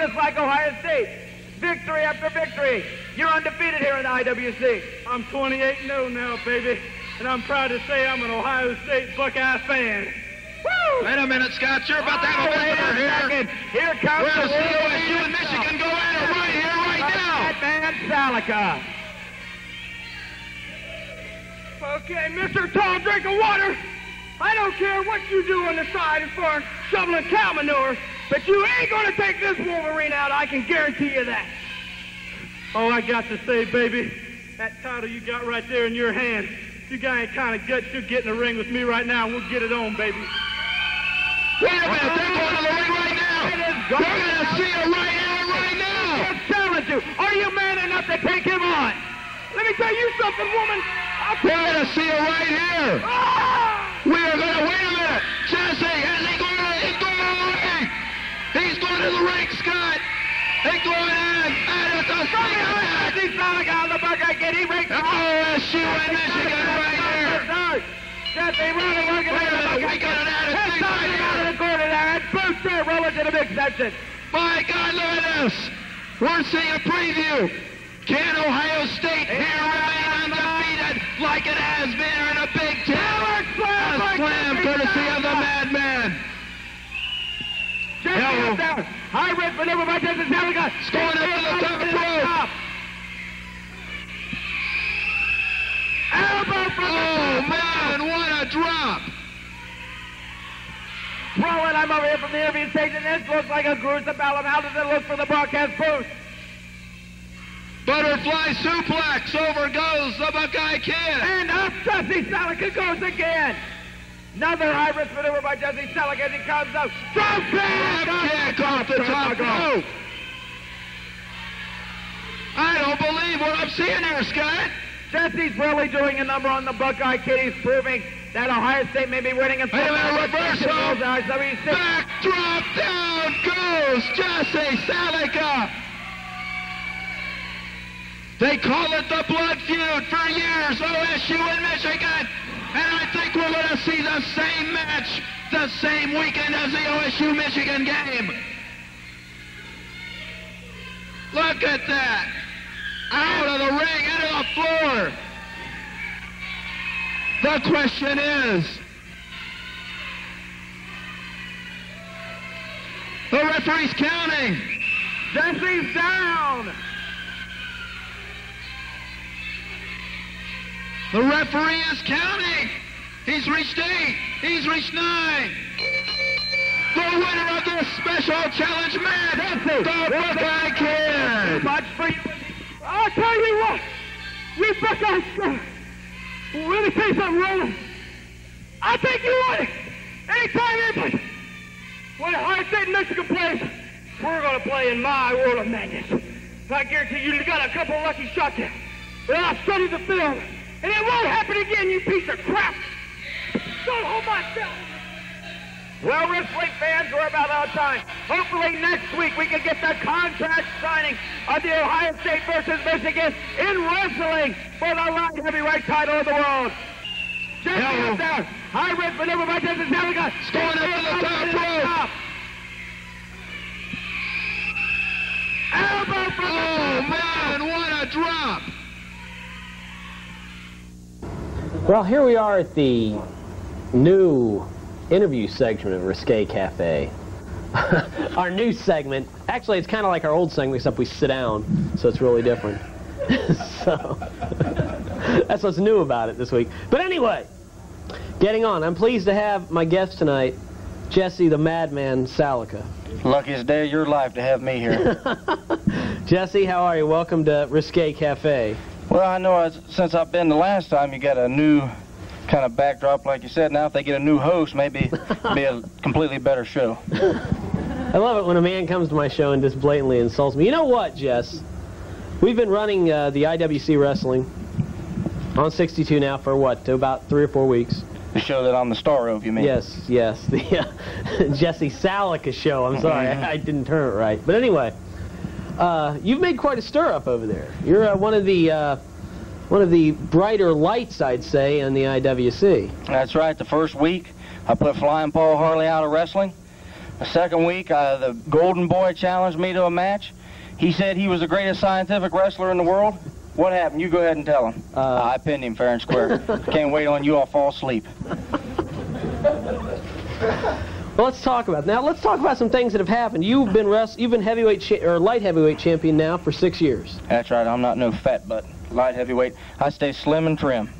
just like Ohio State. Victory after victory. You're undefeated here in the IWC. I'm 28 0 now, baby. And I'm proud to say I'm an Ohio State Buckeye fan. Woo! Wait a minute, Scott. You're about to have a wait visitor here. second. Here comes We're the going see OSU and deal. Michigan go at it right here, right now. Madman Salica. Okay, Mr. Tall Drink of Water. I don't care what you do on the side as far as shoveling cow manure, but you ain't gonna take this Wolverine out. I can guarantee you that. Oh, I got to say, baby, that title you got right there in your hand. You got any kind of guts, you get in the ring with me right now, and we'll get it on, baby. Wait a minute. They're going to the ring right now. We're going to see it right here, right now. He'll challenge you. Are you man enough to take him on? Let me tell you something, woman. We're going to see it right here. Ah! We are going to, wait a minute. Jesse, He's the ring, Scott. He's going in. And it's a second match. Jesse Salica on the Buckeye Kid. He breaks OSU and Michigan right here. Jesse running, working Wait a on minute, we got an Kid. added His thing son right is out of the corner there. And Boots there rolling to the big section. My God, look at this. We're seeing a preview. Can Ohio State here remain undefeated like it has been in a Big Ten? A slam courtesy of the Madman. Hello. High risk maneuver by Jesse Salica. going up to the top rope. Elbow from Oh, the top. man, what a drop. Throwing, I'm over here from the interview station. This looks like a gruesome battle. How does it look for the broadcast booth? Butterfly suplex. Over goes the Buckeye Kid. And up Jesse Salica goes again. Another high risk maneuver by Jesse Salica as he comes up. Drop kick! Kick off the top rope. I don't believe what I'm seeing here, Scott. Jesse's really doing a number on the Buckeye Kid. He's proving that Ohio State may be winning in Wait a minute, reversal. Back drop down goes Jesse Salica. They call it the blood feud for years, OSU and Michigan. And I think we're going to see the same match the same weekend as the OSU Michigan game. Look at that. Out of the ring, into the floor. The question is, the referee's counting. Jesse's down. The referee is counting. He's reached eight. He's reached nine. The winner of this special challenge match, the Buckeye Kid. Much for you. I'll tell you what, you Buckeyes, let me tell you something, Roland. I think you won it. Anytime anybody, when Ohio State Michigan plays, we're going to play in my world of madness. I guarantee you, you got a couple lucky shots there. But I'll study the film, and it won't happen again, you piece of crap. Don't hold myself. Well, wrestling fans, we're about out of time. Hopefully next week we can get the contract signing of the Ohio State versus Michigan in wrestling for the light heavyweight title of the world. Jesse Hello. is down. High risk maneuver by Jesse Salica. going up to the top rope. Elbow from Oh, the top. man, what a drop. Well, here we are at the new interview segment of Risque Cafe. our new segment. Actually, it's kind of like our old segment, except we sit down, so it's really different. so that's what's new about it this week. But anyway, getting on. I'm pleased to have my guest tonight, Jesse the Madman Salica. Luckiest day of your life to have me here. Jesse, how are you? Welcome to Risque Cafe. well, I know I, since I've been the last time, you got a new kind of backdrop, like you said. Now, if they get a new host, maybe be a completely better show. I love it when a man comes to my show and just blatantly insults me. You know what, Jess? We've been running uh, the IWC Wrestling on 62 now for what, To about three or four weeks? The show that I'm the star of, you mean? Yes, yes. The uh, Jesse Salica show. I'm sorry, I, I didn't turn it right. But anyway, uh, you've made quite a stir up over there. You're uh, one of the uh, one of the brighter lights, I'd say, in the IWC. That's right. The first week, I put Flying Paul Harley out of wrestling. The second week, uh, the Golden Boy challenged me to a match. He said he was the greatest scientific wrestler in the world. What happened? You go ahead and tell him. Uh, I pinned him fair and square. Can't wait on you I'll fall asleep. Well, let's talk about now. Let's talk about some things that have happened. You've been rest, you've been heavyweight or light heavyweight champion now for six years. That's right. I'm not no fat butt. Light heavyweight. I stay slim and trim.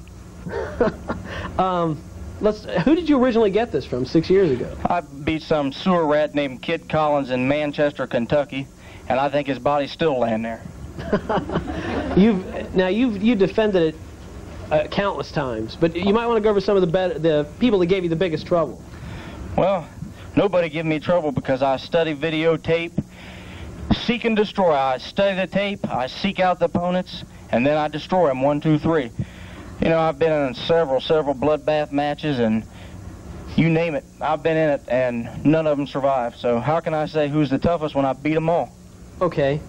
Um, let's. Who did you originally get this from six years ago? I beat some sewer rat named Kid Collins in Manchester, Kentucky, and I think his body's still laying there. You've now you've you defended it uh, countless times, but you might want to go over some of the better, the people that gave you the biggest trouble. Well, nobody gave me trouble because I study videotape, seek and destroy. I study the tape, I seek out the opponents, and then I destroy them one, two, three. You know, I've been in several, several bloodbath matches, and you name it, I've been in it, and none of them survived. So how can I say who's the toughest when I beat them all? Okay,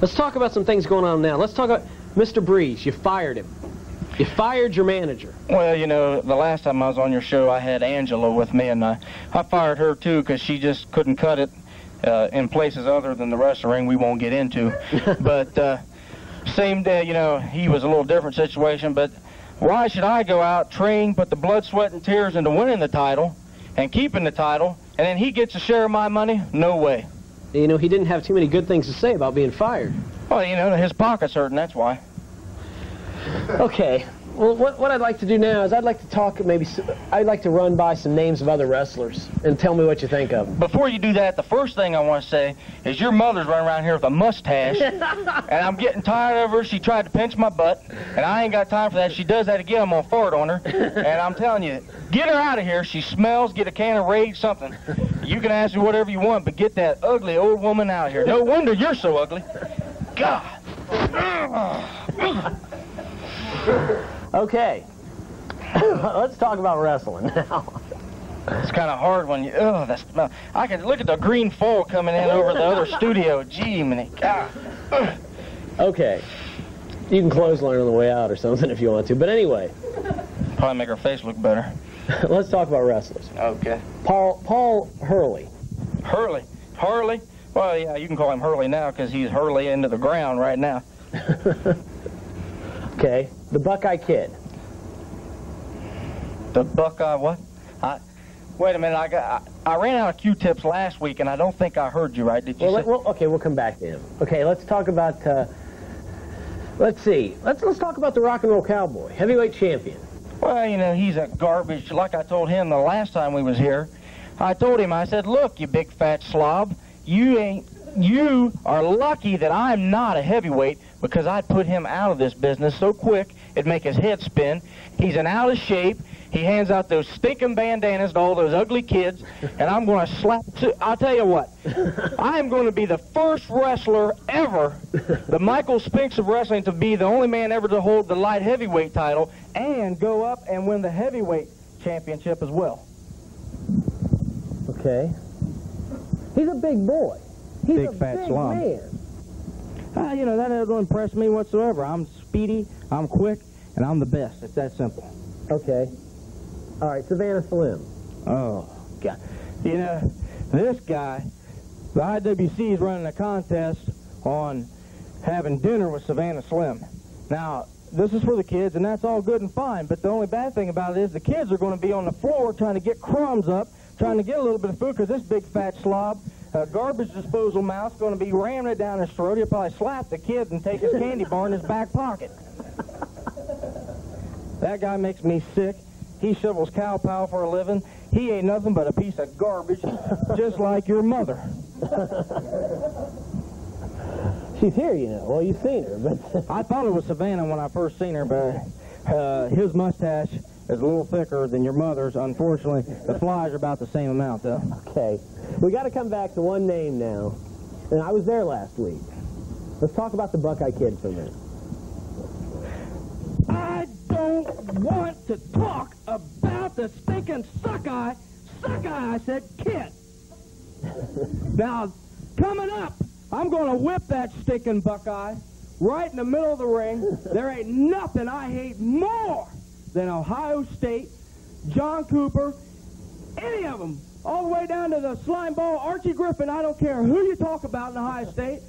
let's talk about some things going on now. Let's talk about Mr. Breeze. You fired him. You fired your manager. Well, you know, the last time I was on your show, I had Angela with me, and I, I fired her too because she just couldn't cut it uh, in places other than the wrestling ring we won't get into. but uh, same day, you know, he was a little different situation. But why should I go out, train, put the blood, sweat, and tears into winning the title and keeping the title, and then he gets a share of my money? No way. You know, he didn't have too many good things to say about being fired. Well, you know, his pocket's hurting, that's why. Okay. Well, what, what I'd like to do now is I'd like to talk maybe, I'd like to run by some names of other wrestlers and tell me what you think of them. Before you do that, the first thing I want to say is your mother's running around here with a mustache, and I'm getting tired of her. She tried to pinch my butt, and I ain't got time for that. She does that again, I'm gonna fart on her. And I'm telling you, get her out of here. She smells. Get a can of Rage, something. You can ask me whatever you want, but get that ugly old woman out of here. No wonder you're so ugly. God. Okay. Let's talk about wrestling now. It's kind of hard when you. Oh, Ugh, that smell. I can look at the green foil coming in over the other studio. Gee, man. God. Ah. Okay. You can clothesline on the way out or something if you want to. But anyway, Probably make her face look better. let's talk about wrestlers. Okay. Paul Paul Hurley. Hurley. Hurley? Well, yeah, you can call him Hurley now because he's Hurley into the ground right now. Okay. The Buckeye Kid. The Buckeye what? I, wait a minute. I got. I, I ran out of Q-tips last week, and I don't think I heard you right. Did you Well, say? let, well, okay, we'll come back to him. Okay, let's talk about. Uh, let's see. Let's let's talk about the Rock and Roll Cowboy, heavyweight champion. Well, you know, he's a garbage. Like I told him the last time we was here, I told him, I said, look, you big fat slob, you ain't, you are lucky that I'm not a heavyweight because I'd put him out of this business so quick it'd make his head spin. He's in out of shape. He hands out those stinking bandanas to all those ugly kids, and I'm going to slap. I'll tell you what, I am going to be the first wrestler ever, the Michael Spinks of wrestling, to be the only man ever to hold the light heavyweight title and go up and win the heavyweight championship as well. Okay. He's a big boy. He's Big a fat big slob. man. Uh, you know, that doesn't impress me whatsoever. I'm speedy, I'm quick, and I'm the best. It's that simple. Okay. All right, Savannah Slim. Oh, God. You know, this guy, the IWC is running a contest on having dinner with Savannah Slim. Now, this is for the kids, and that's all good and fine, but the only bad thing about it is the kids are going to be on the floor trying to get crumbs up, trying to get a little bit of food, because this big fat slob, garbage disposal mouse, going to be ramming it down his throat. He'll probably slap the kid and take his candy bar in his back pocket. That guy makes me sick. He shovels cow pile for a living. He ain't nothing but a piece of garbage, just like your mother. She's here, you know. Well, you've seen her, but I thought it was Savannah when I first seen her, but uh, his mustache is a little thicker than your mother's. Unfortunately, the flies are about the same amount, though. okay. We got to come back to one name now, and I was there last week. Let's talk about the Buckeye Kid for a minute. I don't want to talk about the stinking suckeye. Suckeye, I said, kid. now, coming up, I'm going to whip that stinking Buckeye right in the middle of the ring. There ain't nothing I hate more than Ohio State, John Cooper, any of them all the way down to the slime ball Archie Griffin. I don't care who you talk about in Ohio State.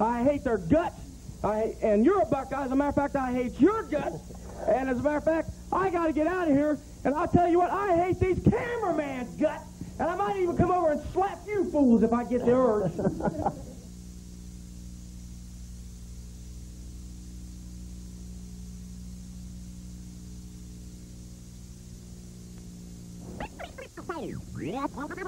I hate their guts. I and you're a Buckeye. As a matter of fact, I hate your guts. And as a matter of fact, I got to get out of here. And I'll tell you what, I hate these cameraman guts. And I might even come over and slap you fools if I get the urge.